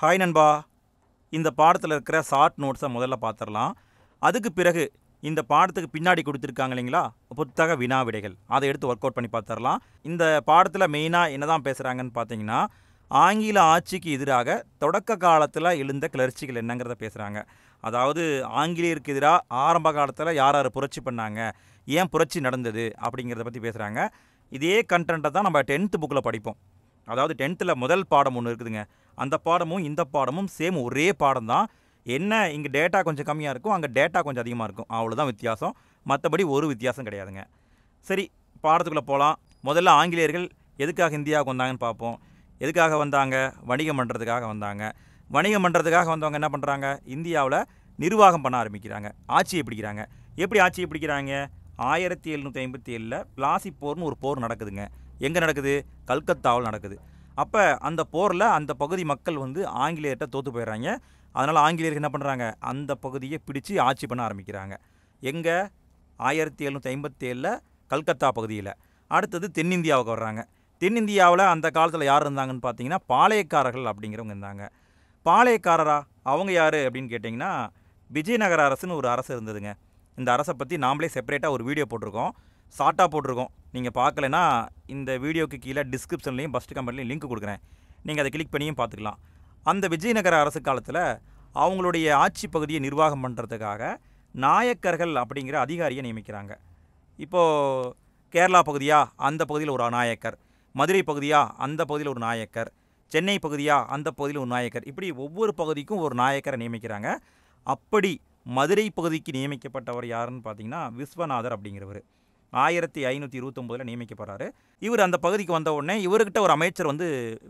Hi நண்பா. இந்த பாடத்தில் இருக்கிற ஷார்ட் நோட்ஸை முதல்ல பார்த்துடலாம் அதுக்கு பிறகு இந்த பாடத்துக்கு பின்னாடி கொடுத்துருக்காங்க இல்லைங்களா? புத்தக வினா விடைகள். அதை எடுத்து ஒர்க் அவுட் பண்ணி பார்த்துடலாம் இந்த பாடத்தில் மெயினாக என்ன தான் பேசுகிறாங்கன்னு பார்த்தீங்கன்னா ஆங்கில ஆட்சிக்கு எதிராக தொடக்க காலத்தில் எழுந்த கிளர்ச்சிகள் என்னங்கிறத பேசுகிறாங்க அதாவது ஆங்கிலேயருக்கு எதிராக ஆரம்ப காலத்தில் யார் யார் புரட்சி பண்ணாங்க? ஏன் புரட்சி நடந்தது? அப்படிங்கிறத பற்றி பேசுகிறாங்க இதே கண்டென்ட்டை தான் நம்ம டென்த்து புக்கில் படிப்போம். அதாவது டென்த்தில் முதல் பாடம் ஒன்று இருக்குதுங்க. அந்த பாடமும் இந்த பாடமும் சேம் ஒரே பாடம் தான் என்ன இங்கே டேட்டா கொஞ்சம் கம்மியாக இருக்கும் அங்கே டேட்டா கொஞ்சம் அதிகமாக இருக்கும். அவ்வளோதான் வித்தியாசம். மற்றபடி ஒரு வித்தியாசம் கிடையாதுங்க. சரி பாடத்துக்குள்ளே போகலாம் முதல்ல ஆங்கிலேயர்கள் எதுக்காக இந்தியாவுக்கு வந்தாங்கன்னு பார்ப்போம். எதுக்காக வந்தாங்க? வணிகம் பண்ணுறதுக்காக வந்தாங்க. வணிகம் பண்ணுறதுக்காக வந்தவங்க என்ன பண்ணுறாங்க இந்தியாவில் நிர்வாகம் பண்ண ஆரம்பிக்கிறாங்க. ஆட்சியை பிடிக்கிறாங்க. எப்படி ஆட்சியை பிடிக்கிறாங்க? ஆயிரத்தி எழுநூற்றி ஐம்பத்தி ஏழில் பிளாசி போர்னு ஒரு போர் நடக்குதுங்க. எங்கே நடக்குது? கல்கத்தாவில் நடக்குது. அப்போ அந்த போரில் அந்த பகுதி மக்கள் வந்து ஆங்கிலேயர்கிட்ட தோற்று போயிடுறாங்க. அதனால் ஆங்கிலேயர்கள் என்ன பண்ணுறாங்க அந்த பகுதியை பிடிச்சு ஆட்சி பண்ண ஆரம்பிக்கிறாங்க. எங்கே? ஆயிரத்தி எழுநூற்றி ஐம்பத்தி ஏழில் கல்கத்தா பகுதியில். அடுத்தது தென்னிந்தியாவுக்கு வர்றாங்க. தென்னிந்தியாவில் அந்த காலத்தில் யார் இருந்தாங்கன்னு பார்த்தீங்கன்னா பாளையக்காரர்கள் அப்படிங்கிறவங்க இருந்தாங்க. பாளையக்காரரா? அவங்க யார் அப்படின்னு கேட்டிங்கன்னா விஜயநகர அரசுன்னு ஒரு அரசு இருந்ததுங்க. இந்த அரசை பற்றி நாமளே செப்பரேட்டாக ஒரு வீடியோ போட்டிருக்கோம். ஷார்ட்டாக போட்டிருக்கோம். நீங்கள் பார்க்கலனா இந்த வீடியோக்கு கீழே டிஸ்கிரிப்ஷன்லேயும் ஃபஸ்ட்டு கம்பெனிலையும் லிங்க் கொடுக்குறேன். நீங்கள் அதை கிளிக் பண்ணியும் பார்த்துக்கலாம். அந்த விஜயநகர அரசு காலத்தில் அவங்களுடைய ஆட்சி பகுதியை நிர்வாகம் பண்ணுறதுக்காக நாயக்கர்கள் அப்படிங்கிற அதிகாரியை நியமிக்கிறாங்க. இப்போது கேரளா பகுதியாக அந்த பகுதியில் ஒரு நாயக்கர் மதுரை பகுதியாக அந்த பகுதியில் ஒரு நாயக்கர். சென்னை பகுதியாக அந்த பகுதியில் ஒரு நாயக்கர். இப்படி ஒவ்வொரு பகுதிக்கும் ஒரு நாயக்கரை நியமிக்கிறாங்க. அப்படி மதுரை பகுதிக்கு நியமிக்கப்பட்டவர் யாருன்னு பார்த்தீங்கன்னா விஸ்வநாதர் அப்படிங்கிறவர். ஆயிரத்தி ஐநூற்றி இருபத்தொம்போதில் நியமிக்கப்படுறாரு. இவர் அந்த பகுதிக்கு வந்த உடனே இவர்கிட்ட ஒரு அமைச்சர் வந்து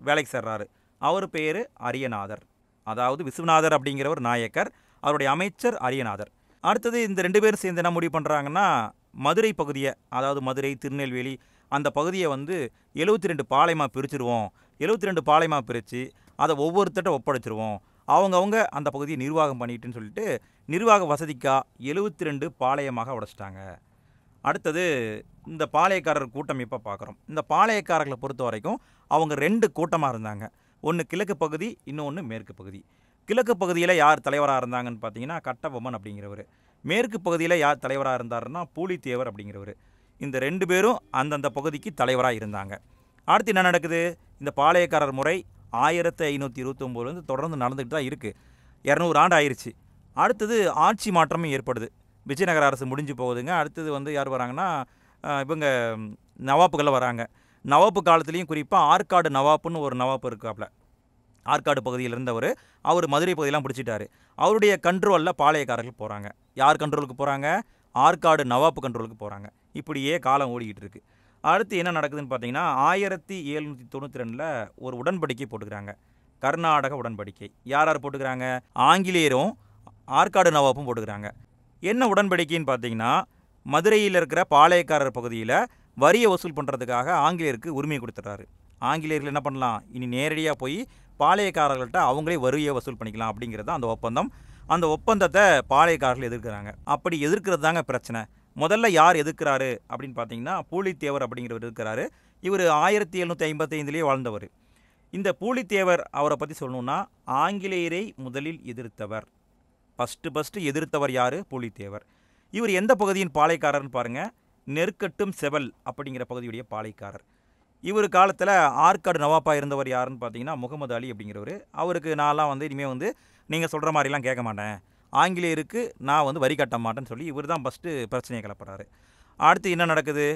வேலைக்கு சேர்றாரு. அவர் பேர் அரியநாதர். அதாவது விஸ்வநாதர் அப்படிங்கிறவர் நாயக்கர். அவருடைய அமைச்சர் அரியநாதர். அடுத்தது இந்த ரெண்டு பேரும் சேர்ந்து என்ன முடிவு பண்ணுறாங்கன்னா மதுரை பகுதியை அதாவது மதுரை திருநெல்வேலி அந்த பகுதியை வந்து எழுபத்தி ரெண்டு பாளையமாக பிரிச்சுருவோம். எழுபத்தி ரெண்டு பாளையமாக பிரித்து அதை ஒவ்வொருத்தட்ட ஒப்படைச்சிருவோம். அவங்கவுங்க அந்த பகுதியை நிர்வாகம் பண்ணிட்டுன்னு சொல்லிட்டு நிர்வாக வசதிக்காக எழுபத்தி ரெண்டு பாளையமாக உடைச்சிட்டாங்க. அடுத்தது இந்த பாளையக்காரர் கூட்டம் இப்போ பார்க்குறோம் இந்த பாளையக்காரர்களை பொறுத்த வரைக்கும் அவங்க ரெண்டு கூட்டமாக இருந்தாங்க. ஒன்று கிழக்கு பகுதி இன்னொன்று மேற்கு பகுதி. கிழக்கு பகுதியில் யார் தலைவராக இருந்தாங்கன்னு பார்த்தீங்கன்னா கட்டபொம்மன் அப்படிங்கிறவர். மேற்கு பகுதியில் யார் தலைவராக இருந்தாருன்னா பூலித்தேவர் அப்படிங்கிறவர். இந்த ரெண்டு பேரும் அந்தந்த பகுதிக்கு தலைவராக இருந்தாங்க. அடுத்து என்ன நடக்குது? இந்த பாளையக்காரர் முறை ஆயிரத்தி ஐநூற்றி இருபத்தொம்போதுலேருந்து தொடர்ந்து நடந்துக்கிட்டு தான் இருக்குது இரநூறு ஆண்டு ஆயிடுச்சு அடுத்தது ஆட்சி மாற்றமும் ஏற்படுது. விஜயநகர அரசு முடிஞ்சு போகுதுங்க. அடுத்தது வந்து யார் வராங்கன்னா இவங்க நவாப்புகளில் வராங்க. நவாப்பு காலத்துலேயும் குறிப்பாக ஆற்காடு நவாப்புன்னு ஒரு நவாப்பு இருக்காப்புல ஆற்காடு பகுதியில் இருந்தவர் அவர் மதுரை பகுதியெலாம் பிடிச்சிட்டாரு. அவருடைய கண்ட்ரோலில் பாளையக்காரர்கள் போகிறாங்க யார் கண்ட்ரோலுக்கு போகிறாங்க ஆற்காடு நவாப்பு கண்ட்ரோலுக்கு போகிறாங்க இப்படியே காலம் ஓடிக்கிட்டு இருக்குது அடுத்து என்ன நடக்குதுன்னு பார்த்தீங்கன்னா ஆயிரத்தி எழுநூற்றி தொண்ணூற்றி ரெண்டில் ஒரு உடன்படிக்கை போட்டுக்கிறாங்க. கர்நாடக உடன்படிக்கை. யார் யார் போட்டுக்கிறாங்க? ஆங்கிலேயரும் ஆற்காடு நவாப்பும் போட்டுக்கிறாங்க. என்ன உடன்படிக்கைன்னு பார்த்தீங்கன்னா மதுரையில் இருக்கிற பாளையக்காரர் பகுதியில் வரியை வசூல் பண்ணுறதுக்காக ஆங்கிலேயருக்கு உரிமை கொடுத்துட்றாரு ஆங்கிலேயர்கள் என்ன பண்ணலாம்? இனி நேரடியாக போய் பாளையக்காரர்கள்ட்ட அவங்களே வரியை வசூல் பண்ணிக்கலாம் அப்படிங்கிறது அந்த ஒப்பந்தம். அந்த ஒப்பந்தத்தை பாளையக்காரர்கள் எதிர்க்கிறாங்க. அப்படி எதிர்க்கிறது தாங்க பிரச்சனை. முதல்ல யார் எதிர்க்கிறாரு அப்படின்னு பார்த்தீங்கன்னா பூலித்தேவர் அப்படிங்கிறவர் இருக்கிறாரு. இவர் ஆயிரத்தி எழுநூற்றி ஐம்பத்தைந்துலேயே வாழ்ந்தவர். இந்த பூலித்தேவர் அவரை பற்றி சொல்லணுன்னா ஆங்கிலேயரை முதலில் எதிர்த்தவர். ஃபஸ்ட்டு ஃபஸ்ட்டு எதிர்த்தவர் யார்? பூலித்தேவர். இவர் எந்த பகுதியின் பாளையக்காரர்னு பாருங்கள் நெற்கட்டும் செவல் அப்படிங்கிற பகுதியுடைய பாளையக்காரர். இவர் காலத்தில் ஆற்காடு நவாப்பாக இருந்தவர் யாருன்னு பார்த்தீங்கன்னா முகமது அலி அப்படிங்கிறவர். அவருக்கு நான்லாம் வந்து இனிமேல் வந்து நீங்கள் சொல்கிற மாதிரிலாம் கேட்க மாட்டேன். ஆங்கிலேயருக்கு நான் வந்து வரி கட்ட மாட்டேன்னு சொல்லி இவர் தான் ஃபஸ்ட்டு பிரச்சனையை கிளப்புறாரு. அடுத்து என்ன நடக்குது?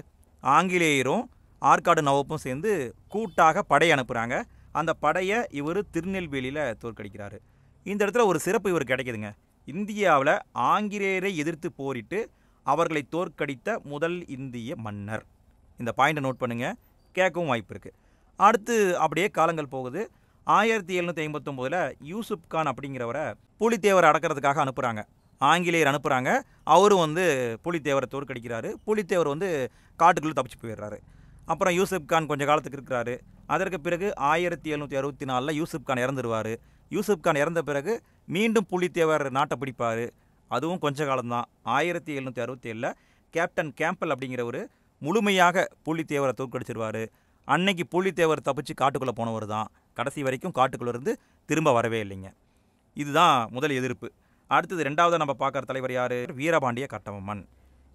ஆங்கிலேயரும் ஆற்காடு நவாப்பும் சேர்ந்து கூட்டாக படை அனுப்புகிறாங்க அந்த படையை இவர் திருநெல்வேலியில் தோற்கடிக்கிறாரு. இந்த இடத்துல ஒரு சிறப்பு இவர் கிடைக்குதுங்க. இந்தியாவில் ஆங்கிலேயரை எதிர்த்து போரிட்டு அவர்களை தோற்கடித்த முதல் இந்திய மன்னர். இந்த பாயிண்ட்டை நோட் பண்ணுங்கள் கேட்கவும் வாய்ப்பு இருக்குது அடுத்து அப்படியே காலங்கள் போகுது. ஆயிரத்தி எழுநூற்றி ஐம்பத்தொம்போதில் யூசுப் கான் அப்படிங்கிறவரை புலித்தேவரை அடக்கிறதுக்காக அனுப்புகிறாங்க ஆங்கிலேயர் அனுப்புகிறாங்க அவரும் வந்து புலித்தேவரை தோற்கடிக்கிறாரு. புலித்தேவர் வந்து காட்டுக்குள்ளே தப்பிச்சு போயிடுறாரு. அப்புறம் யூசுப் கான் கொஞ்சம் காலத்துக்கு இருக்கிறாரு. அதற்கு பிறகு ஆயிரத்தி எழுநூற்றி அறுபத்தி நாலில் யூசுப் கான் இறந்துருவார். யூசுப் கான் இறந்த பிறகு மீண்டும் புலித்தேவர் நாட்டை பிடிப்பார். அதுவும் கொஞ்ச காலம்தான். ஆயிரத்தி எழுநூற்றி அறுபத்தி ஏழில் கேப்டன் கேம்பல் அப்படிங்கிற ஒரு முழுமையாக புலித்தேவரை தோற்கடிச்சிருவார். அன்னைக்கு புலித்தேவர் தப்பிச்சு காட்டுக்குள்ளே போனவர் தான். கடைசி வரைக்கும் காட்டுக்குள்ளேருந்து இருந்து திரும்ப வரவே இல்லைங்க. இதுதான் முதல் எதிர்ப்பு. அடுத்தது ரெண்டாவது நம்ம பார்க்குற தலைவர் யார்? வீரபாண்டிய கட்டபொம்மன்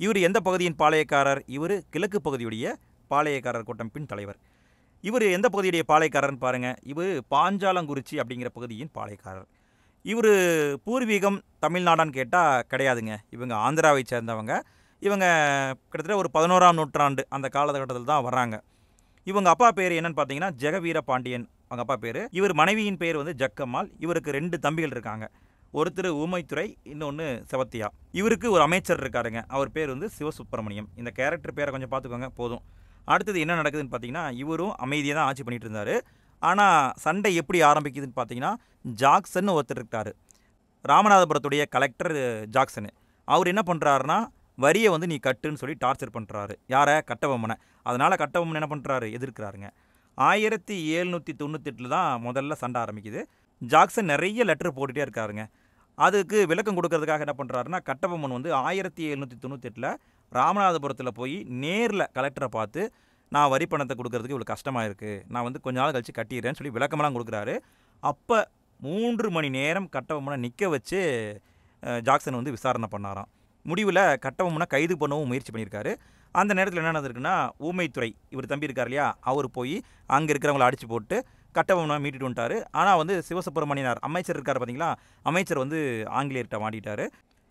இவர் எந்த பகுதியின் பாளையக்காரர்? இவர் கிழக்கு பகுதியுடைய பாளையக்காரர் கூட்டமைப்பின் தலைவர். இவர் எந்த பகுதியுடைய பாளையக்காரர்னு பாருங்கள் இவர் பாஞ்சாலங்குறிச்சி அப்படிங்கிற பகுதியின் பாளையக்காரர். இவர் பூர்வீகம் தமிழ்நாடான்னு கேட்டால் கிடையாதுங்க. இவங்க ஆந்திராவை சேர்ந்தவங்க. இவங்க கிட்டத்தட்ட ஒரு பதினோராம் நூற்றாண்டு அந்த காலகட்டத்தில் தான் வர்றாங்க. இவங்க அப்பா பேர் என்னன்னு பார்த்தீங்கன்னா ஜெகவீர பாண்டியன் அவங்க அப்பா பேர். இவர் மனைவியின் பேர் வந்து ஜக்கம்மாள். இவருக்கு ரெண்டு தம்பிகள் இருக்காங்க. ஒருத்தர் ஊமைத்துறை இன்னொன்று செவத்தியா. இவருக்கு ஒரு அமைச்சர் இருக்காருங்க. அவர் பேர் வந்து சிவசுப்பிரமணியம். இந்த கேரக்டர் பேரை கொஞ்சம் பார்த்துக்கோங்க போதும். அடுத்தது என்ன நடக்குதுன்னு பார்த்தீங்கன்னா இவரும் அமைதியாக தான் ஆட்சி பண்ணிட்டு இருந்தார். ஆனால் சண்டை எப்படி ஆரம்பிக்குதுன்னு பார்த்தீங்கன்னா ஜாக்சன் ஒருத்தர் இருக்கார். ராமநாதபுரத்துடைய கலெக்டர் ஜாக்சனு. அவர் என்ன பண்ணுறாருன்னா வரியை வந்து நீ கட்டுன்னு சொல்லி டார்ச்சர் பண்ணுறாரு யாரை? கட்டபொம்மனை. அதனால் கட்டபொம்மன் என்ன பண்ணுறாரு எதிர்க்கிறாருங்க. ஆயிரத்தி எழுநூற்றி தொண்ணூத்தெட்டில் தான் முதல்ல சண்டை ஆரம்பிக்குது. ஜாக்சன் நிறைய லெட்டர் போட்டுகிட்டே இருக்காருங்க. அதுக்கு விளக்கம் கொடுக்கறதுக்காக என்ன பண்ணுறாருன்னா கட்டபொம்மன் வந்து ஆயிரத்தி எழுநூற்றி தொண்ணூத்தெட்டில் ராமநாதபுரத்தில் போய் நேரில் கலெக்டரை பார்த்து நான் வரி பணத்தை கொடுக்கறதுக்கு இவ்வளோ கஷ்டமாக இருக்குது நான் வந்து கொஞ்ச நாள் கழித்து கட்டிடுறேன்னு சொல்லி விளக்கமெல்லாம் கொடுக்குறாரு. அப்போ மூன்று மணி நேரம் கட்டபொம்மனை நிற்க வச்சு ஜாக்சன் வந்து விசாரணை பண்ணாராம். முடிவில் கட்டபொம்மனை கைது பண்ணவும் முயற்சி பண்ணியிருக்காரு. அந்த நேரத்தில் என்ன நடந்திருக்குன்னா ஊமைத்துறை இவர் தம்பி இருக்கார் இல்லையா அவர் போய் அங்கே இருக்கிறவங்கள அடித்து போட்டு கட்டபொம்மனை மீட்டுட்டு வந்துட்டார். ஆனால் வந்து சிவசுப்பிரமணியனார் அமைச்சர் இருக்கார் பார்த்தீங்களா அமைச்சர் வந்து ஆங்கிலேயர்கிட்ட மாட்டிட்டார்.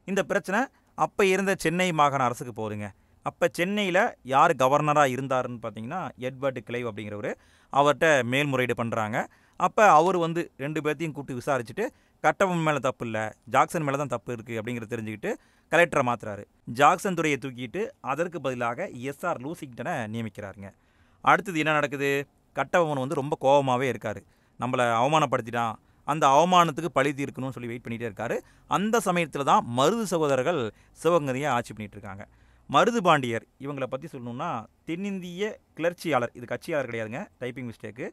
இந்த பிரச்சனை அப்போ இருந்த சென்னை மாகாண அரசுக்கு போதுங்க. அப்போ சென்னையில் யார் கவர்னராக இருந்தாருன்னு பார்த்தீங்கன்னா எட்வர்டு கிளைவ் அப்படிங்கிறவர் அவர்கிட்ட மேல்முறையீடு பண்ணுறாங்க அப்போ அவர் வந்து ரெண்டு பேர்த்தையும் கூப்பிட்டு விசாரிச்சுட்டு கட்டபொம்மன் மேலே தப்பு இல்லை ஜாக்சன் மேலே தான் தப்பு இருக்குது அப்படிங்கிறத தெரிஞ்சுக்கிட்டு கலெக்டரை மாற்றுறாரு ஜாக்சன் துறையை தூக்கிட்டு அதற்கு பதிலாக எஸ்ஆர் லூசிங்டனை நியமிக்கிறாருங்க. அடுத்தது என்ன நடக்குது? கட்டபொம்மன் வந்து ரொம்ப கோபமாகவே இருக்கார். நம்மளை அவமானப்படுத்திட்டான். அந்த அவமானத்துக்கு பழி தீர்க்கணும்னு சொல்லி வெயிட் பண்ணிகிட்டே இருக்காரு. அந்த சமயத்தில் தான் மருது சகோதரர்கள் சிவகங்கையை ஆட்சி பண்ணிகிட்டு இருக்காங்க. மருது பாண்டியர் இவங்களை பற்றி சொல்லணும்னா தென்னிந்திய கிளர்ச்சியாளர் இது கட்சியாளர் கிடையாதுங்க டைப்பிங் மிஸ்டேக்கு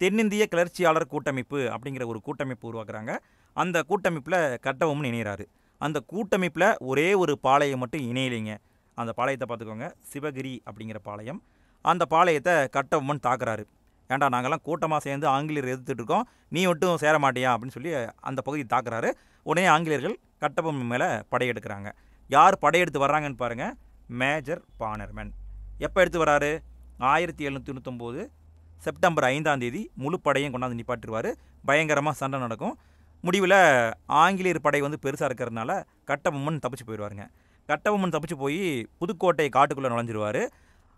தென்னிந்திய கிளர்ச்சியாளர் கூட்டமைப்பு அப்படிங்கிற ஒரு கூட்டமைப்பு உருவாக்குறாங்க. அந்த கூட்டமைப்பில் கட்டபொம்மன் இணைகிறாரு அந்த கூட்டமைப்பில் ஒரே ஒரு பாளையம் மட்டும் இணையலைங்க. அந்த பாளையத்தை பார்த்துக்கோங்க சிவகிரி அப்படிங்கிற பாளையம். அந்த பாளையத்தை கட்டபொம்மன் தாக்குறாரு. ஏன்டா நாங்கள்லாம் கூட்டமாக சேர்ந்து ஆங்கிலேயர் எதிர்த்துட்டு இருக்கோம் நீ மட்டும் சேர மாட்டியா? அப்படின்னு சொல்லி அந்த பகுதி தாக்குறாரு. உடனே ஆங்கிலேயர்கள் கட்டபொம்மன் மேலே படையெடுக்கிறாங்க யார் படையெடுத்து வர்றாங்கன்னு பாருங்கள் மேஜர் பானர்மேன் எப்போ எடுத்து வராரு ஆயிரத்தி எழுநூற்றி தொண்ணூத்தொம்போது செப்டம்பர் ஐந்தாம் தேதி முழு படையும் கொண்டாந்து நிப்பாட்டிருவார். பயங்கரமாக சண்டை நடக்கும். முடிவில் ஆங்கிலேயர் படை வந்து பெருசாக இருக்கிறதுனால கட்டபொம்மன் தப்பிச்சு போயிடுவாருங்க. கட்டபொம்மன் தப்பிச்சு போய் புதுக்கோட்டை காட்டுக்குள்ளே நுழைஞ்சிருவார்.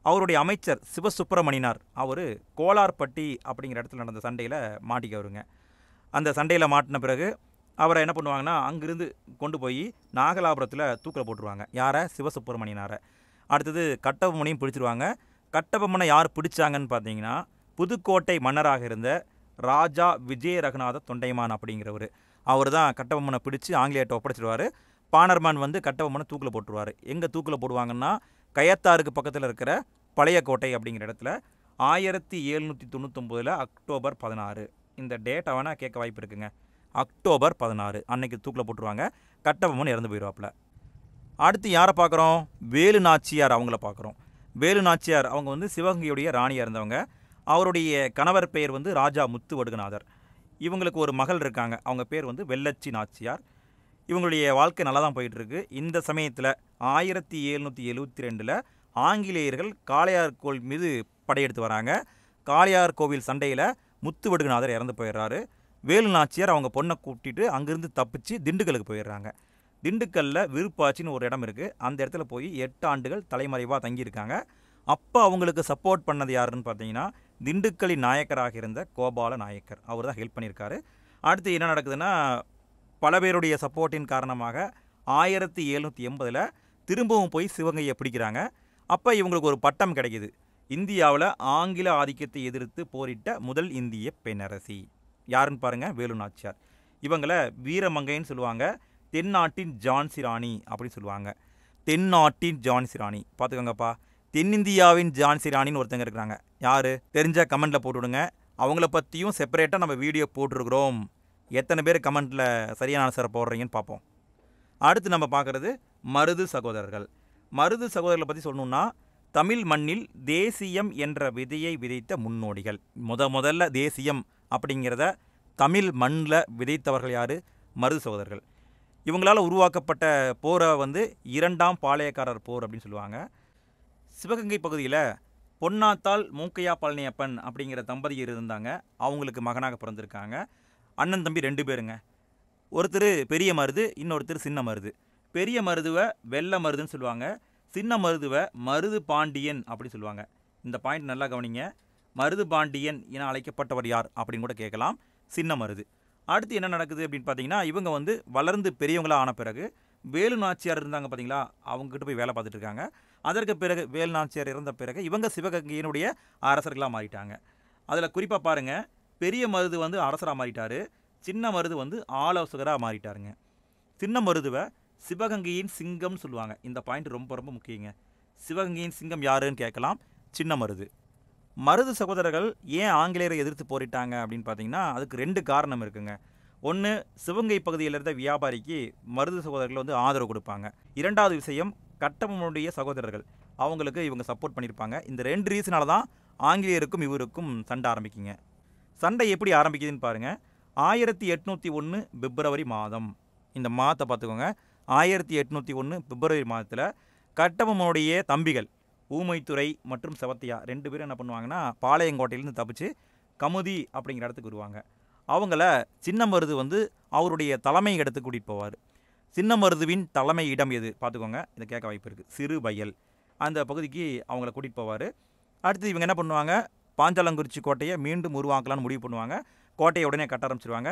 அவருடைய அமைச்சர் சிவசுப்பிரமணியனார். அவர் கோலார்பட்டி அப்படிங்கிற இடத்துல நடந்த சண்டையில் மாட்டிக்கவருங்க அந்த சண்டையில் மாட்டின பிறகு அவரை என்ன பண்ணுவாங்கன்னா அங்கிருந்து கொண்டு போய் நாகலாபுரத்தில் தூக்கில் போட்டுருவாங்க. யாரை? சிவசுப்பிரமணியனாரை. அடுத்தது கட்டபொம்மனையும் பிடிச்சிருவாங்க. கட்டபொம்மனை யார் பிடிச்சாங்கன்னு பார்த்தீங்கன்னா புதுக்கோட்டை மன்னராக இருந்த ராஜா விஜய ரகுநாத தொண்டைமான் அப்படிங்கிறவர். அவர் தான் கட்டபொம்மனை பிடிச்சி ஆங்கிலேயர்கிட்ட ஒப்படைச்சிடுவார் பாணர்மான் வந்து கட்டபொம்மனை தூக்கில் போட்டுருவார். எங்கே தூக்கில் போடுவாங்கன்னா கயத்தாருக்கு பக்கத்தில் இருக்கிற பழைய கோட்டை அப்படிங்கிற இடத்துல ஆயிரத்தி எழுநூற்றி தொண்ணூத்தொம்போதில் அக்டோபர் பதினாறு. இந்த டேட்டை வேணால் கேட்க வாய்ப்பு இருக்குங்க. அக்டோபர் பதினாறு. அன்னைக்கு தூக்கில் போட்டுருவாங்க. கட்டபொம்மன் இறந்து போயிடுவாப்பில். அடுத்து யாரை பார்க்குறோம்? வேலு நாச்சியார் அவங்கள பார்க்குறோம். வேலு நாச்சியார் அவங்க வந்து சிவகங்கையுடைய ராணியாக இருந்தவங்க. அவருடைய கணவர் பெயர் வந்து ராஜா முத்து வடுகநாதர் இவங்களுக்கு ஒரு மகள் இருக்காங்க. அவங்க பேர் வந்து வெள்ளச்சி நாச்சியார். இவங்களுடைய வாழ்க்கை நல்லா தான் போயிட்டுருக்கு. இந்த சமயத்தில் ஆயிரத்தி எழுநூற்றி எழுபத்தி ரெண்டில் ஆங்கிலேயர்கள் காளையார் கோவில் மீது படையெடுத்து வராங்க. காளையார் கோவில் சண்டையில் முத்து வடுகநாதர் இறந்து போயிடுறாரு. வேலு நாச்சியார் அவங்க பொண்ணை கூட்டிட்டு அங்கேருந்து தப்பிச்சு திண்டுக்கலுக்கு போயிடுறாங்க. திண்டுக்கல்லில் விருப்பாச்சின்னு ஒரு இடம் இருக்குது அந்த இடத்துல போய் எட்டு ஆண்டுகள் தலைமறைவாக தங்கியிருக்காங்க. அப்போ அவங்களுக்கு சப்போர்ட் பண்ணது யாருன்னு பார்த்தீங்கன்னா திண்டுக்கலின் நாயக்கராக இருந்த கோபால நாயக்கர். அவர் தான் ஹெல்ப் பண்ணியிருக்காரு. அடுத்து என்ன நடக்குதுன்னா பல பேருடைய சப்போர்ட்டின் காரணமாக ஆயிரத்தி எழுநூற்றி எண்பதில் திரும்பவும் போய் சிவகங்கையை பிடிக்கிறாங்க. அப்போ இவங்களுக்கு ஒரு பட்டம் கிடைக்கிது. இந்தியாவில் ஆங்கில ஆதிக்கத்தை எதிர்த்து போரிட்ட முதல் இந்திய பெண்ணரசி யாருன்னு பாருங்கள் வேலு நாச்சியார். இவங்களை வீரமங்கைன்னு சொல்லுவாங்க. தென்னாட்டின் ஜான்சி ராணி அப்படின்னு சொல்லுவாங்க. தென்னாட்டின் ஜான்சி ராணி. பார்த்துக்கோங்கப்பா. தென்னிந்தியாவின் ஜான்சி ராணின்னு ஒருத்தங்க இருக்கிறாங்க. யார்? தெரிஞ்சால் கமெண்ட்டில் போட்டுவிடுங்க. அவங்கள பற்றியும் செப்பரேட்டாக நம்ம வீடியோ போட்டிருக்கிறோம். எத்தனை பேர் கமெண்ட்டில் சரியான ஆன்சரை போடுறீங்கன்னு பார்ப்போம். அடுத்து நம்ம பார்க்குறது மருது சகோதரர்கள். மருது சகோதரர்களை பற்றி சொல்லணும்னா தமிழ் மண்ணில் தேசியம் என்ற விதையை விதைத்த முன்னோடிகள். முத முதல்ல தேசியம் அப்படிங்கிறத தமிழ் மண்ணில் விதைத்தவர்கள் யார்? மருது சகோதரர்கள். இவங்களால் உருவாக்கப்பட்ட போரை வந்து இரண்டாம் பாளையக்காரர் போர் அப்படின்னு சொல்லுவாங்க. சிவகங்கை பகுதியில் பொன்னாத்தாள் மூக்கையா பழனியப்பன் அப்படிங்கிற தம்பதியர் இருந்தாங்க. அவங்களுக்கு மகனாக பிறந்திருக்காங்க. அண்ணன் தம்பி ரெண்டு பேருங்க. ஒருத்தர் பெரிய மருது இன்னொருத்தர் சின்ன மருது. பெரிய மருதுவை வெள்ளை மருதுன்னு சொல்லுவாங்க. சின்ன மருதுவை மருது பாண்டியன் அப்படி சொல்லுவாங்க. இந்த பாயிண்ட் நல்லா கவனிங்க. மருது பாண்டியன் என அழைக்கப்பட்டவர் யார் அப்படின்னு கூட கேட்கலாம். சின்ன மருது. அடுத்து என்ன நடக்குது அப்படின்னு பார்த்தீங்கன்னா இவங்க வந்து வளர்ந்து பெரியவங்களா ஆன பிறகு வேலு நாச்சியார் இருந்தாங்க பார்த்தீங்களா அவங்ககிட்ட போய் வேலை பார்த்துட்டு இருக்காங்க. அதற்கு பிறகு வேலு நாச்சியார் இறந்த பிறகு இவங்க சிவகங்கையினுடைய அரசர்களாக மாறிட்டாங்க. அதில் குறிப்பாக பாருங்கள் பெரிய மருது வந்து அரசராக மாறிட்டாரு. சின்ன மருது வந்து ஆலோசகராக மாறிட்டாருங்க. சின்ன மருதுவை சிவகங்கையின் சிங்கம்னு சொல்லுவாங்க. இந்த பாயிண்ட் ரொம்ப ரொம்ப முக்கியங்க. சிவகங்கையின் சிங்கம் யாருன்னு கேட்கலாம். சின்ன மருது. மருது சகோதரர்கள் ஏன் ஆங்கிலேயரை எதிர்த்து போரிட்டாங்க அப்படின்னு பார்த்தீங்கன்னா அதுக்கு ரெண்டு காரணம் இருக்குங்க. ஒன்று சிவகங்கை பகுதியில் இருந்த வியாபாரிக்கு மருது சகோதரர்கள் வந்து ஆதரவு கொடுப்பாங்க. இரண்டாவது விஷயம் கட்டபொம்மனுடைய சகோதரர்கள். அவங்களுக்கு இவங்க சப்போர்ட் பண்ணியிருப்பாங்க. இந்த ரெண்டு ரீசனால தான் ஆங்கிலேயருக்கும் இவருக்கும் சண்டை ஆரம்பிக்குங்க. சண்டை எப்படி ஆரம்பிக்குதுன்னு பாருங்கள் ஆயிரத்தி எட்நூற்றி ஒன்று பிப்ரவரி மாதம். இந்த மாதத்தை பார்த்துக்கோங்க. ஆயிரத்தி எட்நூற்றி ஒன்று பிப்ரவரி மாதத்தில் கட்டபொம்மனுடைய தம்பிகள் ஊமைத்துறை மற்றும் செவத்தியா ரெண்டு பேரும் என்ன பண்ணுவாங்கன்னா பாளையங்கோட்டையிலேருந்து தப்பிச்சு கமுதி அப்படிங்கிற இடத்துக்கு வருவாங்க. அவங்கள சின்ன மருது வந்து அவருடைய தலைமை இடத்துக்கு கூட்டிகிட்டு போவார். சின்ன மருதுவின் தலைமை இடம் எது? பார்த்துக்கோங்க. இதை கேட்க வாய்ப்பு இருக்குது சிறு வயல் அந்த பகுதிக்கு அவங்கள கூட்டிகிட்டு போவார். அடுத்து இவங்க என்ன பண்ணுவாங்க? பாஞ்சாலங்குறிச்சி கோட்டையை மீண்டும் உருவாக்கலாம்னு முடிவு பண்ணுவாங்க. கோட்டையை உடனே கட்ட ஆரம்பிச்சிருவாங்க.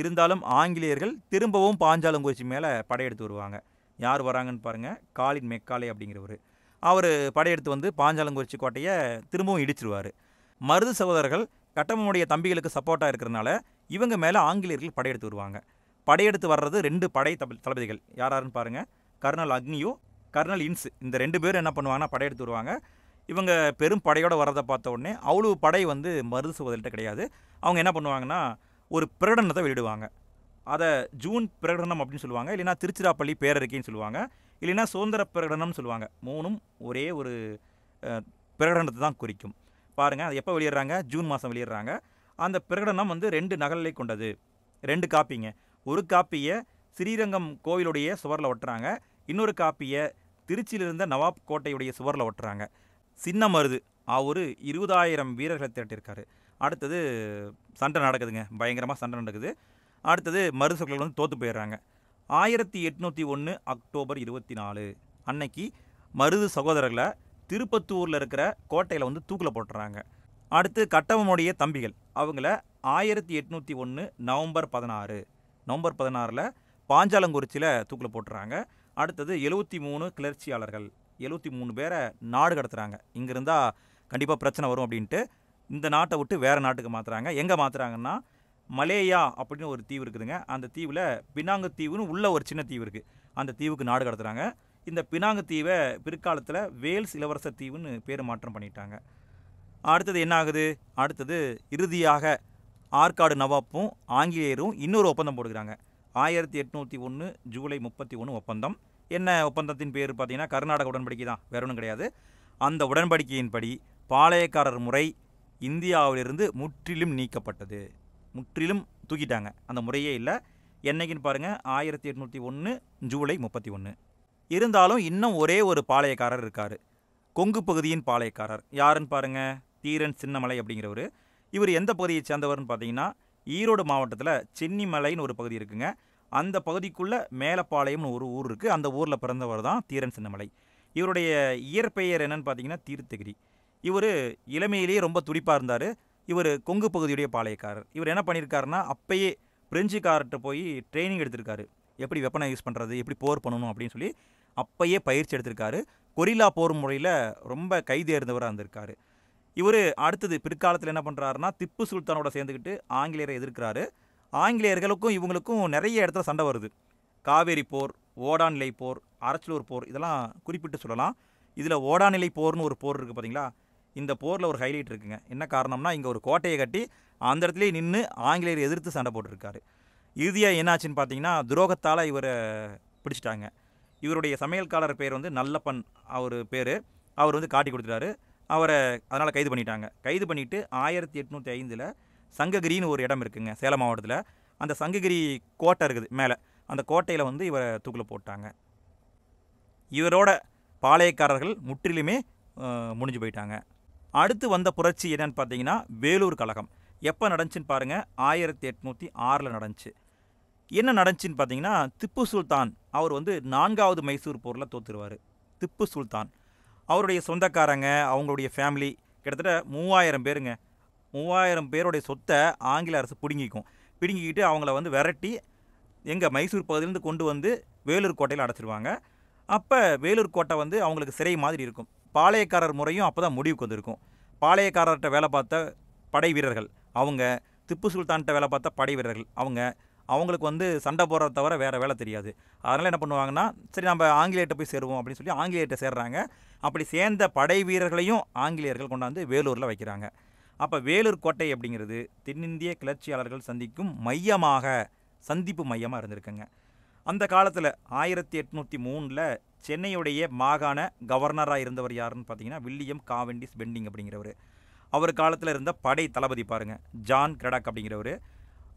இருந்தாலும் ஆங்கிலேயர்கள் திரும்பவும் பாஞ்சாலங்குறிச்சி மேலே படையெடுத்து வருவாங்க. யார் வராங்கன்னு பாருங்கள் காலின் மெக்காலே அப்படிங்கிறவர். அவர் படையெடுத்து வந்து பாஞ்சாலங்குறிச்சி கோட்டையை திரும்பவும் இடிச்சிருவார். மருது சகோதரர்கள் கட்டமனுடைய தம்பிகளுக்கு சப்போர்ட்டாக இருக்கிறனால இவங்க மேலே ஆங்கிலேயர்கள் படையெடுத்து வருவாங்க. படையெடுத்து வர்றது ரெண்டு படை தப தளபதிகள். யார் யாருன்னு பாருங்கள் கர்னல் அக்னியோ கர்னல் இன்ஸ். இந்த ரெண்டு பேரும் என்ன பண்ணுவாங்கன்னா படையெடுத்து வருவாங்க. இவங்க பெரும் படையோடு வரதை பார்த்த உடனே அவ்வளவு படை வந்து மருது சகோதரிகிட்ட கிடையாது. அவங்க என்ன பண்ணுவாங்கன்னா ஒரு பிரகடனத்தை வெளியிடுவாங்க. அதை ஜூன் பிரகடனம் அப்படின்னு சொல்லுவாங்க. இல்லைன்னா திருச்சிராப்பள்ளி பேரறிக்கைன்னு சொல்லுவாங்க. இல்லைன்னா சுதந்திர பிரகடனம்னு சொல்லுவாங்க. மூணும் ஒரே ஒரு பிரகடனத்தை தான் குறிக்கும். பாருங்கள் அது எப்போ வெளியிடுறாங்க? ஜூன் மாதம் வெளியிடுறாங்க. அந்த பிரகடனம் வந்து ரெண்டு நகலை கொண்டது. ரெண்டு காப்பிங்க. ஒரு காப்பியை ஸ்ரீரங்கம் கோவிலுடைய சுவரில் ஒட்டுறாங்க. இன்னொரு காப்பியை திருச்சியில் இருந்த நவாப் கோட்டையுடைய சுவரில் ஒட்டுறாங்க. சின்ன மருது. அவர் இருபதாயிரம் வீரர்களை திரட்டியிருக்காரு. அடுத்தது சண்டை நடக்குதுங்க. பயங்கரமாக சண்டை நடக்குது. அடுத்தது மருது சொற்கள் வந்து தோற்று போயிடுறாங்க. ஆயிரத்தி எட்நூற்றி ஒன்று அக்டோபர் இருபத்தி நாலு அன்னைக்கு மருது சகோதரர்களை திருப்பத்தூரில் இருக்கிற கோட்டையில் வந்து தூக்கில் போட்டுறாங்க. அடுத்து கட்டவனுடைய தம்பிகள். அவங்கள ஆயிரத்தி எட்நூற்றி ஒன்று நவம்பர் பதினாறு. நவம்பர் பதினாறில் பாஞ்சாலங்குறிச்சியில் தூக்கில் போட்டுறாங்க. அடுத்தது எழுபத்தி மூணு கிளர்ச்சியாளர்கள். எழுபத்தி மூணு பேரை நாடு கடத்துகிறாங்க இங்கே இருந்தால் கண்டிப்பாக பிரச்சனை வரும் அப்படின்ட்டு இந்த நாட்டை விட்டு வேறு நாட்டுக்கு மாற்றுறாங்க எங்கே மாற்றுறாங்கன்னா மலேயா அப்படின்னு ஒரு தீவு இருக்குதுங்க. அந்த தீவில் பினாங்கு தீவுன்னு உள்ள ஒரு சின்ன தீவு இருக்குது அந்த தீவுக்கு நாடு கடத்துகிறாங்க இந்த பினாங்கு தீவை பிற்காலத்தில் வேல்ஸ் இளவரசர் தீவுன்னு பேர் மாற்றம் பண்ணிட்டாங்க. அடுத்தது என்ன ஆகுது? அடுத்தது இறுதியாக ஆற்காடு நவாப்பும் ஆங்கிலேயரும் இன்னொரு ஒப்பந்தம் போடுகிறாங்க ஆயிரத்தி எட்நூற்றி ஒன்று ஜூலை முப்பத்தி ஒன்று ஒப்பந்தம். என்ன ஒப்பந்தத்தின் பேர் பார்த்தீங்கன்னா கர்நாடக உடன்படிக்கை தான் வேற ஒன்றும் கிடையாது. அந்த உடன்படிக்கையின்படி பாளையக்காரர் முறை இந்தியாவிலிருந்து முற்றிலும் நீக்கப்பட்டது. முற்றிலும் தூக்கிட்டாங்க. அந்த முறையே இல்லை. என்னைக்குன்னு பாருங்கள் ஆயிரத்தி எட்நூற்றி ஒன்று ஜூலை முப்பத்தி ஒன்று இருந்தாலும் இன்னும் ஒரே ஒரு பாளையக்காரர் இருக்கார். கொங்கு பகுதியின் பாளையக்காரர். யாருன்னு பாருங்கள் தீரன் சின்னமலை அப்படிங்கிறவர். இவர் எந்த பகுதியை சேர்ந்தவர்னு பார்த்தீங்கன்னா ஈரோடு மாவட்டத்தில் சென்னிமலைன்னு ஒரு பகுதி இருக்குங்க. அந்த பகுதிக்குள்ளே மேலப்பாளையம்னு ஒரு ஊர் இருக்குது அந்த ஊரில் பிறந்தவர் தான் தீரன் சின்னமலை. இவருடைய இயற்பெயர் என்னன்னு பார்த்தீங்கன்னா தீர்த்தகிரி. இவர் இளமையிலேயே ரொம்ப துடிப்பாக இருந்தார். இவர் கொங்கு பகுதியுடைய பாளையக்காரர். இவர் என்ன பண்ணியிருக்காருன்னா அப்பயே பிரெஞ்சுக்காரர்கிட்ட போய் ட்ரைனிங் எடுத்திருக்காரு. எப்படி வெப்பனை யூஸ் பண்ணுறது எப்படி போர் பண்ணணும் அப்படின்னு சொல்லி அப்பயே பயிற்சி எடுத்திருக்காரு. கொரில்லா போர் முறையில் ரொம்ப கைதேர்ந்தவராக இருந்திருக்காரு. இவர் அடுத்தது பிற்காலத்தில் என்ன பண்ணுறாருன்னா திப்பு சுல்தானோட சேர்ந்துக்கிட்டு ஆங்கிலேயரை எதிர்க்கிறாரு. ஆங்கிலேயர்களுக்கும் இவங்களுக்கும் நிறைய இடத்துல சண்டை வருது. காவேரி போர் ஓடாநிலை போர் அரச்சலூர் போர் இதெல்லாம் குறிப்பிட்டு சொல்லலாம். இதில் ஓடாநிலை போர்னு ஒரு போர் இருக்குது பார்த்தீங்களா இந்த போரில் ஒரு ஹைலைட் இருக்குங்க. என்ன காரணம்னா இங்கே ஒரு கோட்டையை கட்டி அந்த இடத்துலேயே நின்று ஆங்கிலேயர் எதிர்த்து சண்டை போட்டிருக்காரு. இறுதியாக என்னாச்சுன்னு பார்த்தீங்கன்னா துரோகத்தால் இவரை பிடிச்சிட்டாங்க. இவருடைய சமையல்காரர் பேர் வந்து நல்லப்பன் அவர் பேர். அவர் வந்து காட்டி கொடுத்துட்டாரு. அவரை அதனால் கைது பண்ணிட்டாங்க. கைது பண்ணிவிட்டு ஆயிரத்தி எட்நூற்றி ஐந்தில் சங்ககிரின்னு ஒரு இடம் இருக்குங்க சேலம் மாவட்டத்தில். அந்த சங்ககிரி கோட்டை இருக்குது மேலே. அந்த கோட்டையில் வந்து இவரை தூக்கில் போட்டாங்க. இவரோட பாளையக்காரர்கள் முற்றிலுமே முடிஞ்சு போயிட்டாங்க. அடுத்து வந்த புரட்சி என்னன்னு பார்த்தீங்கன்னா வேலூர் கழகம். எப்போ நடந்துச்சுன்னு பாருங்கள் ஆயிரத்தி எட்நூற்றி ஆறில் நடந்துச்சு. என்ன நடந்துச்சுன்னு பார்த்தீங்கன்னா திப்பு சுல்தான் அவர் வந்து நான்காவது மைசூர் போரில் தோத்துருவார். திப்பு சுல்தான். அவருடைய சொந்தக்காரங்க அவங்களுடைய ஃபேமிலி கிட்டத்தட்ட மூவாயிரம் பேருங்க. மூவாயிரம் பேருடைய சொத்தை ஆங்கில அரசு பிடுங்கிக்கும். பிடுங்கிக்கிட்டு அவங்கள வந்து விரட்டி எங்கள் மைசூர் பகுதியிலேருந்து கொண்டு வந்து வேலூர் கோட்டையில் அடைச்சிருவாங்க. அப்போ வேலூர் கோட்டை வந்து அவங்களுக்கு சிறை மாதிரி இருக்கும். பாளையக்காரர் முறையும் அப்போ தான் முடிவுக்கு வந்திருக்கும். பாளையக்காரர்கிட்ட வேலை பார்த்த படை வீரர்கள் அவங்க திப்பு சுல்தான்கிட்ட வேலை பார்த்த படை வீரர்கள் அவங்க அவங்களுக்கு வந்து சண்டை போடுறத தவிர வேறு வேலை தெரியாது. அதனால் என்ன பண்ணுவாங்கன்னா சரி நம்ம ஆங்கிலேயர்கிட்ட போய் சேருவோம் அப்படின்னு சொல்லி ஆங்கிலேயர்கிட்ட சேர்றாங்க. அப்படி சேர்ந்த படை வீரர்களையும் ஆங்கிலேயர்கள் கொண்டாந்து வேலூரில் வைக்கிறாங்க. அப்போ வேலூர் கோட்டை அப்படிங்கிறது தென்னிந்திய கிளர்ச்சியாளர்கள் சந்திக்கும் மையமாக சந்திப்பு மையமாக இருந்திருக்குங்க. அந்த காலத்தில் ஆயிரத்தி எட்நூற்றி மூணில் சென்னையுடைய மாகாண கவர்னராக இருந்தவர் யாருன்னு பார்த்தீங்கன்னா வில்லியம் காவெண்டிஸ் பெண்டிங் அப்படிங்கிறவர். அவர் காலத்தில் இருந்த படை தளபதி பாருங்கள் ஜான் கிரடாக் அப்படிங்கிறவர்.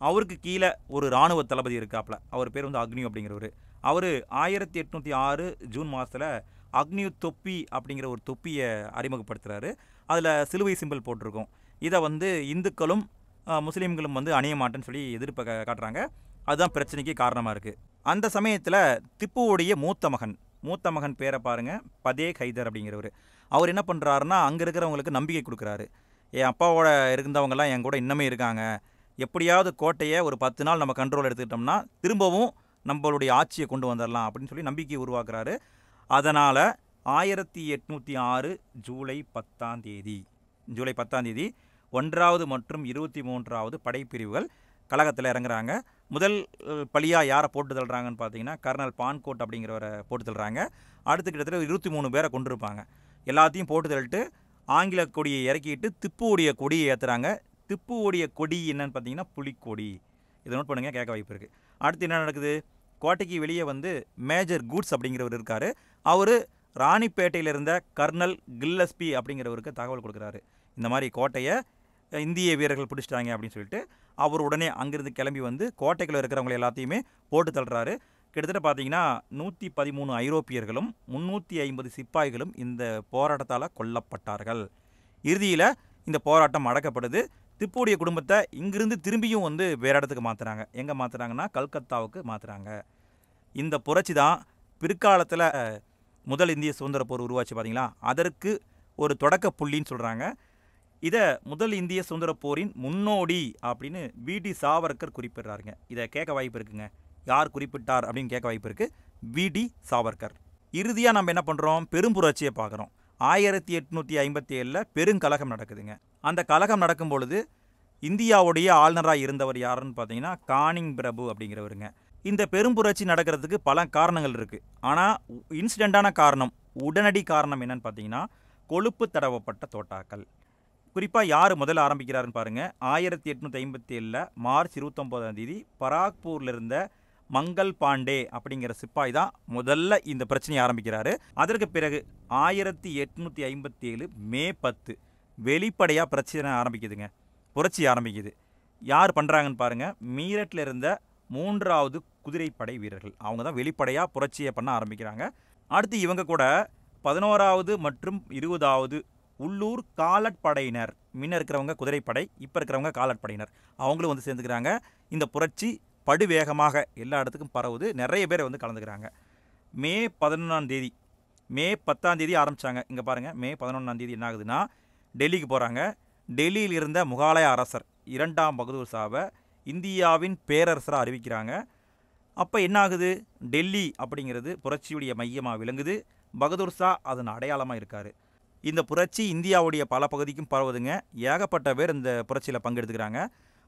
அவருக்கு கீழே ஒரு இராணுவ தளபதி இருக்காப்புல அவர் பேர் வந்து அக்னியூ அப்படிங்கிறவர். அவர் ஆயிரத்தி எட்நூற்றி ஆறு ஜூன் மாதத்தில் அக்னியூ தொப்பி அப்படிங்கிற ஒரு தொப்பியை அறிமுகப்படுத்துகிறாரு அதில் சிலுவை சிம்பிள் போட்டிருக்கும். இதை வந்து இந்துக்களும் முஸ்லீம்களும் வந்து அணிய மாட்டேன்னு சொல்லி எதிர்ப்பை காட்டுறாங்க. அதுதான் பிரச்சனைக்கு காரணமாக இருக்குது அந்த சமயத்தில் திப்புவுடைய மூத்த மகன் மூத்த மகன் பேரை பாருங்க பதே ஹைதர் அப்படிங்கிறவர். அவர் என்ன பண்ணுறாருன்னா அங்கே இருக்கிறவங்களுக்கு நம்பிக்கை கொடுக்குறாரு. என் அப்பாவோட இருந்தவங்கலாம் என் கூட இன்னமே இருக்காங்க. எப்படியாவது கோட்டையை ஒரு பத்து நாள் நம்ம கண்ட்ரோல் எடுத்துக்கிட்டோம்னா திரும்பவும் நம்மளுடைய ஆட்சியை கொண்டு வந்துடலாம் அப்படின்னு சொல்லி நம்பிக்கையை உருவாக்குறாரு. அதனால் ஆயிரத்தி எட்நூற்றி ஆறு ஜூலை பத்தாம் தேதி ஜூலை பத்தாம் தேதி ஒன்றாவது மற்றும் இருபத்தி மூன்றாவது படைப்பிரிவுகள் கழகத்தில் இறங்குறாங்க. முதல் பழியாக யாரை போட்டு தள்ளுறாங்கன்னு பார்த்தீங்கன்னா கர்னல் பான்கோட் அப்படிங்கிறவரை போட்டு தள்ளுறாங்க. அடுத்து கிட்டத்தட்ட இருபத்தி மூணு பேரை கொண்டிருப்பாங்க எல்லாத்தையும் போட்டு தள்ளிட்டு ஆங்கில கொடியை இறக்கிட்டு திப்புவுடைய கொடியை ஏற்றுறாங்க திப்புவுடைய கொடி என்னன்னு பார்த்தீங்கன்னா புலிக்கொடி. இதை நோட் பண்ணுங்கள் கேட்க வாய்ப்பு இருக்குது அடுத்து என்ன நடக்குது? கோட்டைக்கு வெளியே வந்து மேஜர் கூட்ஸ் அப்படிங்கிறவர் இருக்கார். அவர் ராணிப்பேட்டையில் இருந்த கர்னல் கில்லஸ்பி அப்படிங்கிறவருக்கு தகவல் கொடுக்குறாரு. இந்த மாதிரி கோட்டையை இந்திய வீரர்கள் பிடிச்சிட்டாங்க அப்படின்னு சொல்லிட்டு அவர் உடனே அங்கிருந்து கிளம்பி வந்து கோட்டைக்குள்ள இருக்கிறவங்களை எல்லாத்தையுமே போட்டு தள்ளுறாரு. கிட்டத்தட்ட பார்த்தீங்கன்னா நூற்றி பதிமூணு ஐரோப்பியர்களும் முந்நூற்றி ஐம்பது சிப்பாய்களும் இந்த போராட்டத்தால் கொல்லப்பட்டார்கள். இறுதியில் இந்த போராட்டம் அடக்கப்படுது. திப்புடைய குடும்பத்தை இங்கிருந்து திரும்பியும் வந்து வேற இடத்துக்கு மாற்றுறாங்க எங்கே மாற்றுறாங்கன்னா கல்கத்தாவுக்கு மாற்றுறாங்க இந்த புரட்சி தான் பிற்காலத்தில் முதல் இந்திய சுதந்திர போர் உருவாச்சு பார்த்தீங்களா? அதற்கு ஒரு தொடக்க புள்ளின்னு சொல்கிறாங்க இதை முதல் இந்திய சுதந்திர போரின் முன்னோடி அப்படின்னு விடி சாவர்கர் குறிப்பிடுறாருங்க. இதை கேட்க வாய்ப்பு இருக்குங்க. யார் குறிப்பிட்டார் அப்படின்னு கேட்க வாய்ப்பு இருக்குது விடி சாவர்கர். இறுதியாக நம்ம என்ன பண்ணுறோம் பெரும்புரட்சியை பார்க்குறோம். ஆயிரத்தி எட்நூற்றி ஐம்பத்தி ஏழில் பெருங்கலகம் நடக்குதுங்க. அந்த கலகம் நடக்கும் பொழுது இந்தியாவுடைய ஆளுநராக இருந்தவர் யாருன்னு பார்த்தீங்கன்னா கானிங் பிரபு அப்படிங்கிறவருங்க. இந்த பெரும்புரட்சி நடக்கிறதுக்கு பல காரணங்கள் இருக்குது ஆனால் இன்சிடெண்ட்டான காரணம் உடனடி காரணம் என்னன்னு பார்த்தீங்கன்னா கொழுப்பு தடவப்பட்ட தோட்டாக்கள். குறிப்பாக யார் முதல்ல ஆரம்பிக்கிறாருன்னு பாருங்கள் ஆயிரத்தி எட்நூற்றி ஐம்பத்தி ஏழில் மார்ச் இருபத்தொம்போதாம் தேதி பராக்பூரில் இருந்த மங்கள் பாண்டே அப்படிங்கிற சிப்பாய் தான் முதல்ல இந்த பிரச்சனையை ஆரம்பிக்கிறாரு. அதற்கு பிறகு ஆயிரத்தி எட்நூற்றி ஐம்பத்தி ஏழு மே பத்து வெளிப்படையாக பிரச்சனை ஆரம்பிக்குதுங்க. புரட்சி ஆரம்பிக்குது. யார் பண்ணுறாங்கன்னு பாருங்கள் மீரட்டில் இருந்த மூன்றாவது குதிரைப்படை வீரர்கள். அவங்க தான் வெளிப்படையாக புரட்சியை பண்ண ஆரம்பிக்கிறாங்க. அடுத்து இவங்க கூட பதினோராவது மற்றும் இருபதாவது உள்ளூர் காலட்படையினர் முன்ன இருக்கிறவங்க குதிரைப்படை இப்போ இருக்கிறவங்க காலட்படையினர் அவங்களும் வந்து சேர்ந்துக்கிறாங்க. இந்த புரட்சி படுவேகமாக எல்லா இடத்துக்கும் பரவுது. நிறைய பேர் வந்து கலந்துக்கிறாங்க. மே பதினொன்றாம் தேதி மே பத்தாம் தேதி ஆரம்பித்தாங்க இங்கே பாருங்கள் மே பதினொன்றாம் தேதி என்ன ஆகுதுன்னா டெல்லிக்கு போகிறாங்க டெல்லியில் இருந்த முகாலய அரசர் இரண்டாம் பகதூர் சாவை இந்தியாவின் பேரரசராக அறிவிக்கிறாங்க. அப்போ என்ன ஆகுது? டெல்லி அப்படிங்கிறது புரட்சியுடைய மையமாக விளங்குது. பகதூர் ஷா அதன் அடையாளமாக இருக்கார். இந்த புரட்சி இந்தியாவுடைய பல பகுதிக்கும் பரவுதுங்க. ஏகப்பட்ட பேர் இந்த புரட்சியில் பங்கெடுத்துக்கிறாங்க.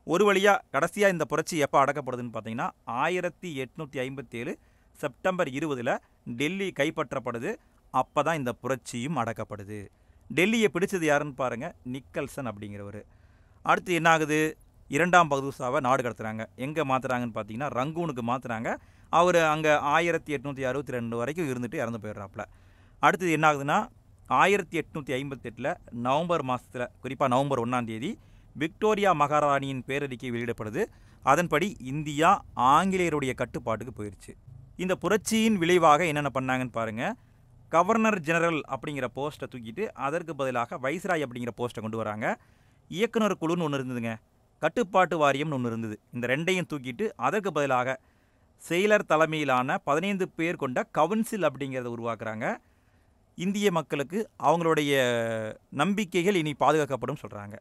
ஒரு வழியாக கடைசியாக இந்த புரட்சி எப்போ அடக்கப்படுதுன்னு பார்த்தீங்கன்னா ஆயிரத்தி எட்நூற்றி ஐம்பத்தேழு செப்டம்பர் இருபதில் டெல்லி கைப்பற்றப்படுது. அப்போ தான் இந்த புரட்சியும் அடக்கப்படுது. டெல்லியை பிடிச்சது யாருன்னு பாருங்கள் நிக்கல்சன் அப்படிங்கிறவர். அடுத்து என்ன ஆகுது இரண்டாம் பகதூர் நாடு கடத்துகிறாங்க எங்கே மாற்றுறாங்கன்னு பார்த்தீங்கன்னா ரங்கூனுக்கு மாற்றுறாங்க அவர் அங்கே ஆயிரத்தி எட்நூற்றி அறுபத்தி ரெண்டு வரைக்கும் இருந்துட்டு இறந்து போயிடுறாப்புல. அடுத்தது என்ன ஆகுதுன்னா ஆயிரத்தி எட்நூற்றி ஐம்பத்தெட்டில் நவம்பர் மாதத்தில் குறிப்பாக நவம்பர் ஒன்றாம் தேதி விக்டோரியா மகாராணியின் பேரறிக்கை வெளியிடப்படுது. அதன்படி இந்தியா ஆங்கிலேயருடைய கட்டுப்பாட்டுக்கு போயிடுச்சு இந்த புரட்சியின் விளைவாக என்னென்ன பண்ணாங்கன்னு பாருங்கள் கவர்னர் ஜெனரல் அப்படிங்கிற போஸ்ட்டை தூக்கிட்டு அதற்கு பதிலாக வைஸ்ராய் அப்படிங்கிற போஸ்ட்டை கொண்டு வராங்க. இயக்குனர் குழுன்னு ஒன்று இருந்ததுங்க. கட்டுப்பாட்டு வாரியம்னு ஒன்று இருந்தது. இந்த ரெண்டையும் தூக்கிட்டு அதற்கு பதிலாக செயலர் தலைமையிலான பதினைந்து பேர் கொண்ட கவுன்சில் அப்படிங்கிறத உருவாக்குறாங்க. இந்திய மக்களுக்கு அவங்களுடைய நம்பிக்கைகள் இனி பாதுகாக்கப்படும் சொல்கிறாங்க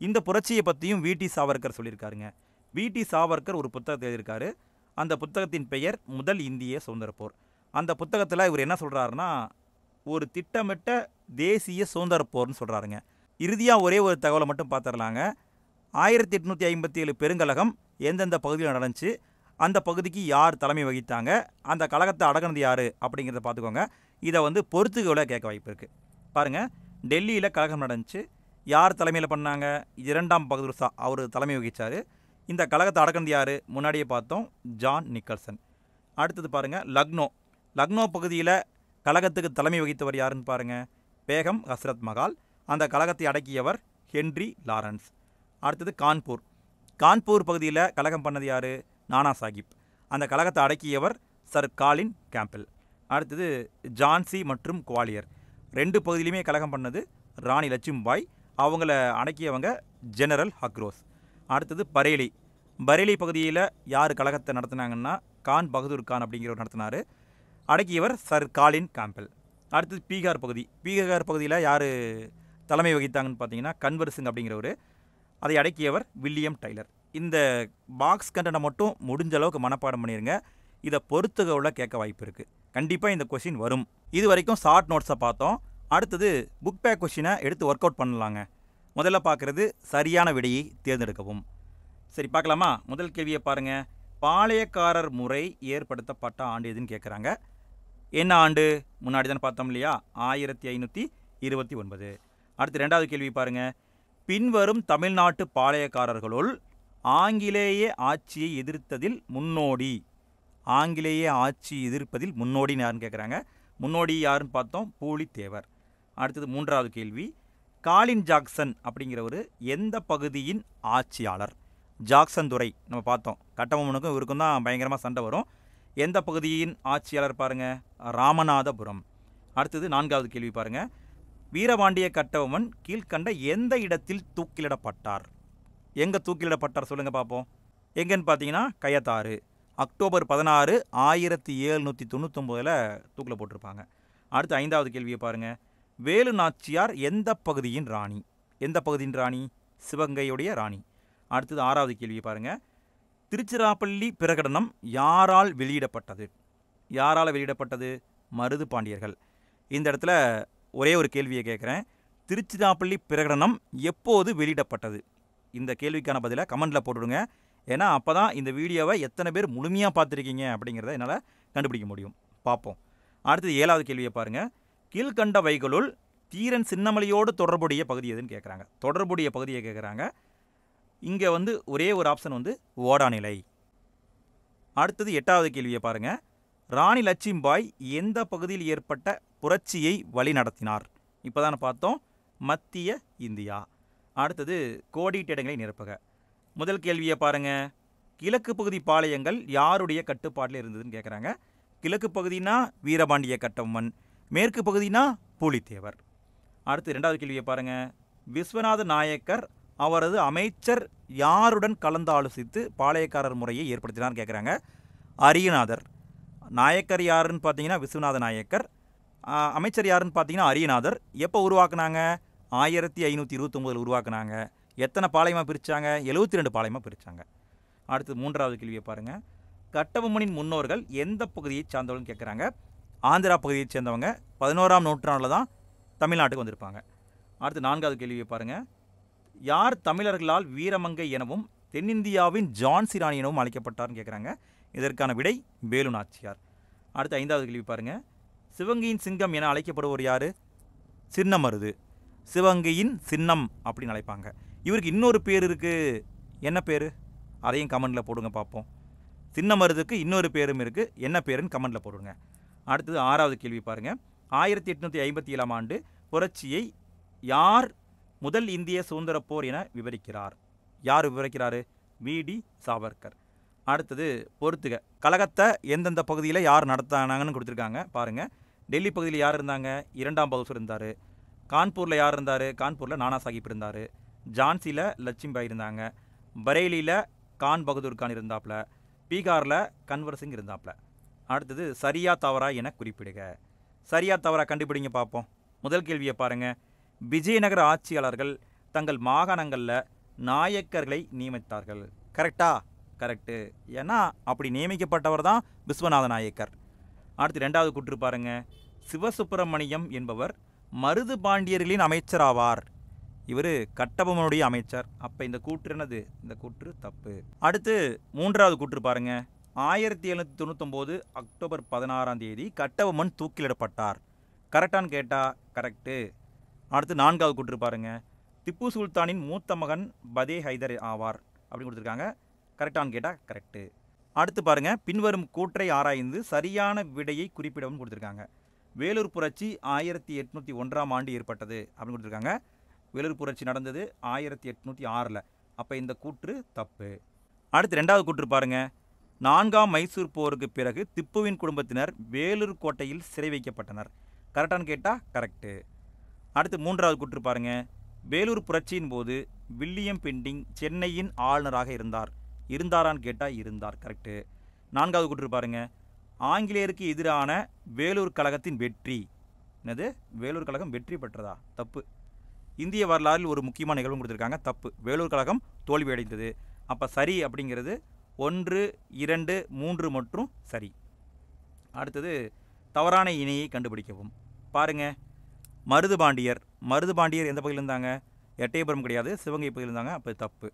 இந்த புரட்சியை பற்றியும் விடி சாவர்கர் சொல்லியிருக்காருங்க. விடி சாவர்கர் ஒரு புத்தகத்தை எழுதியிருக்காரு. அந்த புத்தகத்தின் பெயர் முதல் இந்திய சுதந்திர போர். அந்த புத்தகத்தில் இவர் என்ன சொல்கிறாருன்னா ஒரு திட்டமிட்ட தேசிய சுதந்திர போர்னு சொல்கிறாருங்க இறுதியாக ஒரே ஒரு தகவலை மட்டும் பார்த்துடலாங்க ஆயிரத்தி எட்நூற்றி ஐம்பத்தி ஏழு பெருங்கலகம் எந்தெந்த பகுதியில் நடந்துச்சு அந்த பகுதிக்கு யார் தலைமை வகித்தாங்க அந்த கழகத்தை அடகுனது யார் அப்படிங்கிறத பார்த்துக்கோங்க இதை வந்து பொறுத்துக்கோல கேட்க வாய்ப்பு இருக்குது பாருங்கள் டெல்லியில் கழகம் நடந்துச்சு. யார் தலைமையில் பண்ணாங்க? இரண்டாம் பகதூர் ஷா அவர் தலைமை வகித்தார் இந்த கழகத்தை அடக்கினது யார்? முன்னாடியே பார்த்தோம் ஜான் நிக்கல்சன். அடுத்தது பாருங்கள் லக்னோ. லக்னோ பகுதியில் கழகத்துக்கு தலைமை வகித்தவர் யாருன்னு பாருங்கள் பேகம் ஹஸ்ரத் மகால். அந்த கழகத்தை அடக்கியவர் ஹென்றி லாரன்ஸ். அடுத்தது கான்பூர். கான்பூர் பகுதியில் கழகம் பண்ணது யார்? நானா சாஹிப் அந்த கழகத்தை அடக்கியவர் சர் காலின் கேம்பிள் அடுத்தது ஜான்சி மற்றும் குவாலியர். ரெண்டு பகுதியிலுமே கழகம் பண்ணது ராணி லட்சுமிபாய் அவங்கள அடக்கியவங்க ஜெனரல் ஹக்ரோஸ். அடுத்தது பரேலி. பரேலி பகுதியில் யார் கழகத்தை நடத்தினாங்கன்னா கான் பகதூர் கான் அப்படிங்கிறவர் நடத்தினார். அடக்கியவர் சர் காலின் காம்பல். அடுத்தது பீகார் பகுதி. பீகார் பகுதியில் யார் தலைமை வகித்தாங்கன்னு பார்த்தீங்கன்னா கன்வர் சிங் அப்படிங்கிறவர். அதை அடக்கியவர் வில்லியம் டைலர். இந்த பாக்ஸ் கண்டனை மட்டும் முடிஞ்ச அளவுக்கு மனப்பாடம் பண்ணிடுங்க இதை பொறுத்துகவுல கேட்க வாய்ப்பு இருக்குது கண்டிப்பாக இந்த கொஷின் வரும். இது வரைக்கும் ஷார்ட் நோட்ஸை பார்த்தோம். அடுத்தது புக் பேக் கொஷினை எடுத்து ஒர்க் அவுட் பண்ணலாங்க. முதல்ல பார்க்குறது சரியான விடையை தேர்ந்தெடுக்கவும். சரி பார்க்கலாமா? முதல் கேள்வியை பாருங்கள் பாளையக்காரர் முறை ஏற்படுத்தப்பட்ட ஆண்டு எதுன்னு கேட்குறாங்க என்ன ஆண்டு? முன்னாடி தானே பார்த்தோம் இல்லையா? ஆயிரத்தி ஐநூற்றி இருபத்தி ஒன்பது. அடுத்து ரெண்டாவது கேள்வி பாருங்கள் பின்வரும் தமிழ்நாட்டு பாளையக்காரர்களுள் ஆங்கிலேய ஆட்சியை எதிர்த்ததில் முன்னோடி ஆங்கிலேய ஆட்சி எதிர்ப்பதில் முன்னோடின்னு யாருன்னு கேட்குறாங்க முன்னோடி யாருன்னு பார்த்தோம்? பூலித்தேவர். அடுத்தது மூன்றாவது கேள்வி. காலின் ஜாக்சன் அப்படிங்கிறவர் எந்த பகுதியின் ஆட்சியாளர்? ஜாக்சன் துறை நம்ம பார்த்தோம். கட்டபொம்மனுக்கும் இவருக்கும் தான் பயங்கரமாக சண்டை வரும். எந்த பகுதியின் ஆட்சியாளர் பாருங்கள் ராமநாதபுரம். அடுத்தது நான்காவது கேள்வி பாருங்கள் வீரபாண்டிய கட்டபொம்மன் கீழ்கண்ட எந்த இடத்தில் தூக்கிலிடப்பட்டார்? எங்கே தூக்கிலிடப்பட்டார் சொல்லுங்கள் பார்ப்போம் எங்கேன்னு பார்த்தீங்கன்னா கயத்தாறு. அக்டோபர் பதினாறு ஆயிரத்தி ஏழ்நூற்றி தொண்ணூத்தொம்போதில் தூக்கில் போட்டிருப்பாங்க. அடுத்து ஐந்தாவது கேள்வியை பாருங்கள் வேலு நாச்சியார் எந்த பகுதியின் ராணி? எந்த பகுதியின் ராணி? சிவகங்கையுடைய ராணி. அடுத்தது ஆறாவது கேள்வியை பாருங்கள் திருச்சிராப்பள்ளி பிரகடனம் யாரால் வெளியிடப்பட்டது? யாரால் வெளியிடப்பட்டது? மருது பாண்டியர்கள். இந்த இடத்துல ஒரே ஒரு கேள்வியை கேட்குறேன். திருச்சிராப்பள்ளி பிரகடனம் எப்போது வெளியிடப்பட்டது? இந்த கேள்விக்கான பதிலை கமெண்டில் போட்டுடுங்க. ஏன்னா அப்போ தான் இந்த வீடியோவை எத்தனை பேர் முழுமையாக பார்த்துருக்கீங்க அப்படிங்கிறத என்னால் கண்டுபிடிக்க முடியும். பார்ப்போம். அடுத்தது ஏழாவது கேள்வியை பாருங்கள் கீழ்கண்ட வைகளுள் தீரன் சின்னமலையோடு தொடர்புடைய பகுதி எதுன்னு கேட்குறாங்க தொடர்புடைய பகுதியை கேட்குறாங்க இங்கே வந்து ஒரே ஒரு ஆப்ஷன் வந்து ஓடாநிலை. அடுத்தது எட்டாவது கேள்வியை பாருங்கள் ராணி லட்சுமிபாய் எந்த பகுதியில் ஏற்பட்ட புரட்சியை வழி நடத்தினார்? இப்போ தானே பார்த்தோம். மத்திய இந்தியா. அடுத்தது கோடிட்ட இடங்களை நிரப்புக. முதல் கேள்வியை பாருங்கள் கிழக்கு பகுதி பாளையங்கள் யாருடைய கட்டுப்பாட்டில் இருந்ததுன்னு கேட்குறாங்க கிழக்கு பகுதினா வீரபாண்டிய கட்டம்மன் மேற்கு பகுதினா பூலித்தேவர். அடுத்து ரெண்டாவது கேள்வியை பாருங்கள் விஸ்வநாத நாயக்கர் அவரது அமைச்சர் யாருடன் கலந்து ஆலோசித்து பாளையக்காரர் முறையை ஏற்படுத்தினார் கேட்குறாங்க அரியநாதர். நாயக்கர் யாருன்னு பார்த்தீங்கன்னா விஸ்வநாத நாயக்கர். அமைச்சர் யாருன்னு பார்த்தீங்கன்னா அரியநாதர். எப்போ உருவாக்குனாங்க? ஆயிரத்தி ஐநூற்றி இருபத்தொம்போதில் உருவாக்குனாங்க. எத்தனை பாளையமாக பிரித்தாங்க எழுபத்தி ரெண்டு பாளையமாக பிரித்தாங்க அடுத்து மூன்றாவது கேள்வியை பாருங்கள் கட்டபொம்மனின் முன்னோர்கள் எந்த பகுதியை சார்ந்தவங்கன்னு கேட்குறாங்க ஆந்திரா பகுதியை சேர்ந்தவங்க. பதினோராம் நூற்றாண்டில் தான் தமிழ்நாட்டுக்கு வந்திருப்பாங்க. அடுத்து நான்காவது கேள்வியை பாருங்கள் யார் தமிழர்களால் வீரமங்கை எனவும் தென்னிந்தியாவின் ஜான்சி ராணி எனவும் அழைக்கப்பட்டார்னு கேட்குறாங்க இதற்கான விடை வேலு நாச்சியார். அடுத்து ஐந்தாவது கேள்வி பாருங்கள் சிவங்கியின் சிங்கம் என அழைக்கப்படுவோர் யார்? சின்னமருது. சிவங்கியின் சின்னம் அப்படின்னு அழைப்பாங்க. இவருக்கு இன்னொரு பேர் இருக்குது என்ன பேர்? அதையும் கமெண்டில் போடுங்க பார்ப்போம். சின்னமருதுக்கு இன்னொரு பேரும் இருக்குது என்ன பேருன்னு கமெண்டில் போடுங்க. அடுத்தது ஆறாவது கேள்வி பாருங்கள் ஆயிரத்தி எட்நூற்றி ஐம்பத்தி ஏழாம் ஆண்டு புரட்சியை யார் முதல் இந்திய சுதந்திரப் போர் என விவரிக்கிறார்? யார் விவரிக்கிறாரு? விடி சாவர்கர். அடுத்தது பொறுத்துக. கழகத்தை எந்தெந்த பகுதியில் யார் நடத்தானாங்கன்னு கொடுத்துருக்காங்க பாருங்கள் டெல்லி பகுதியில் யார் இருந்தாங்க? இரண்டாம் பகதூர் இருந்தார். கான்பூரில் யார் இருந்தார்? கான்பூரில் நானா சாஹிப் இருந்தார். ஜான்சியில் லட்சிம்பாய் இருந்தாங்க. பரேலியில் கான் பகதூர் கான் இருந்தாப்புல பீகாரில் கன்வர் சிங் இருந்தாப்புல அடுத்தது சரியா தவறா என குறிப்பிடுக. சரியா தவறா கண்டுபிடிங்க பார்ப்போம் முதல் கேள்வியை பாருங்கள் விஜயநகர ஆட்சியாளர்கள் தங்கள் மாகாணங்களில் நாயக்கர்களை நியமித்தார்கள். கரெக்டா? கரெக்டு ஏன்னா அப்படி நியமிக்கப்பட்டவர் தான் விஸ்வநாத நாயக்கர். அடுத்து ரெண்டாவது குற்று பாருங்கள் சிவசுப்பிரமணியம் என்பவர் மருது பாண்டியர்களின் அமைச்சராவார். இவர் கட்டபொம்மனுடைய அமைச்சர். அப்போ இந்த கூற்று என்னது? இந்த கூற்று தப்பு. அடுத்து மூன்றாவது கூற்று பாருங்கள் ஆயிரத்தி எழுநூற்றி தொண்ணூத்தொம்போது அக்டோபர் பதினாறாம் தேதி கட்டபொம்மன் தூக்கிலிடப்பட்டார். கரெக்டான்னு கேட்டால் கரெக்டு அடுத்து நான்காவது கூற்று பாருங்கள் திப்பு சுல்தானின் மூத்த மகன் பதே ஹைதர் ஆவார். அப்படின்னு கொடுத்துருக்காங்க. கரெக்டான்னு கேட்டால் கரெக்டு அடுத்து பாருங்கள் பின்வரும் கூற்றை ஆராய்ந்து சரியான விடையை குறிப்பிடவும் கொடுத்துருக்காங்க. வேலூர் புரட்சி ஆயிரத்தி எட்நூற்றி ஒன்றாம் ஆண்டு ஏற்பட்டது அப்படின்னு கொடுத்துருக்காங்க. வேலூர் புரட்சி நடந்தது ஆயிரத்தி எட்நூற்றி ஆறில். அப்போ இந்த கூற்று தப்பு. அடுத்து ரெண்டாவது கூற்று பாருங்க. நான்காம் மைசூர் போருக்கு பிறகு திப்புவின் குடும்பத்தினர் வேலூர் கோட்டையில் சிறை வைக்கப்பட்டனர். கரெக்டானு கேட்டால் கரெக்டு. அடுத்து மூன்றாவது கூற்று பாருங்கள் வேலூர் புரட்சியின் போது வில்லியம் பெண்டிங் சென்னையின் ஆளுநராக இருந்தார். இருந்தாரான்னு கேட்டால் இருந்தார். கரெக்டு. நான்காவது கூற்று பாருங்க. ஆங்கிலேயருக்கு எதிரான வேலூர் கழகத்தின் வெற்றி. என்னது? வேலூர் கழகம் வெற்றி பெற்றதா? தப்பு. இந்திய வரலாறில் ஒரு முக்கியமான நிகழ்வு கொடுத்துருக்காங்க. தப்பு. வேலூர் கழகம் தோல்வியடைந்தது. அப்போ சரி அப்படிங்கிறது ஒன்று இரண்டு மூன்று மற்றும் சரி. அடுத்தது தவறான இணையை கண்டுபிடிக்கவும். பாருங்க. மருதுபாண்டியர். மருதுபாண்டியர் எந்த பகுதியில் இருந்தாங்க? எட்டயபுரம் கிடையாது. சிவகங்கை பகுதியில் இருந்தாங்க. அப்போ தப்பு.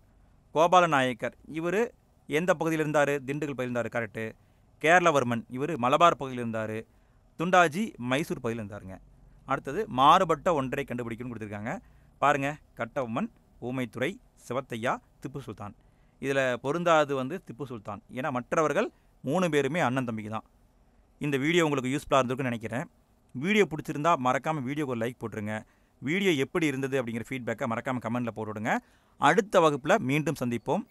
கோபால நாயக்கர் இவர் எந்த பகுதியில் இருந்தார்? திண்டுக்கல் பகுதியில் இருந்தார். கரெக்டு கேரளவர்மன். இவர் மலபார் பகுதியில் இருந்தார். துண்டாஜி மைசூர் பகுதியில் இருந்தாருங்க. அடுத்தது மாறுபட்ட ஒன்றை கண்டுபிடிக்கணும்னு கொடுத்துருக்காங்க. பாருங்க கட்டபொம்மன் ஊமைத்துறை சிவத்தையா திப்பு சுல்தான். இதில் பொருந்தாது வந்து திப்பு சுல்தான். ஏன்னா மற்றவர்கள் மூணு பேருமே அண்ணன் தம்பிக்கு தான். இந்த வீடியோ உங்களுக்கு யூஸ்ஃபுல்லாக இருந்திருக்குன்னு நினைக்கிறேன். வீடியோ பிடிச்சிருந்தா மறக்காமல் வீடியோக்கு ஒரு லைக் போட்டுருங்க. வீடியோ எப்படி இருந்தது அப்படிங்கிற ஃபீட்பேக்கை மறக்காமல் கமெண்ட்டில் போட்டுவிடுங்க அடுத்த வகுப்பில் மீண்டும் சந்திப்போம்.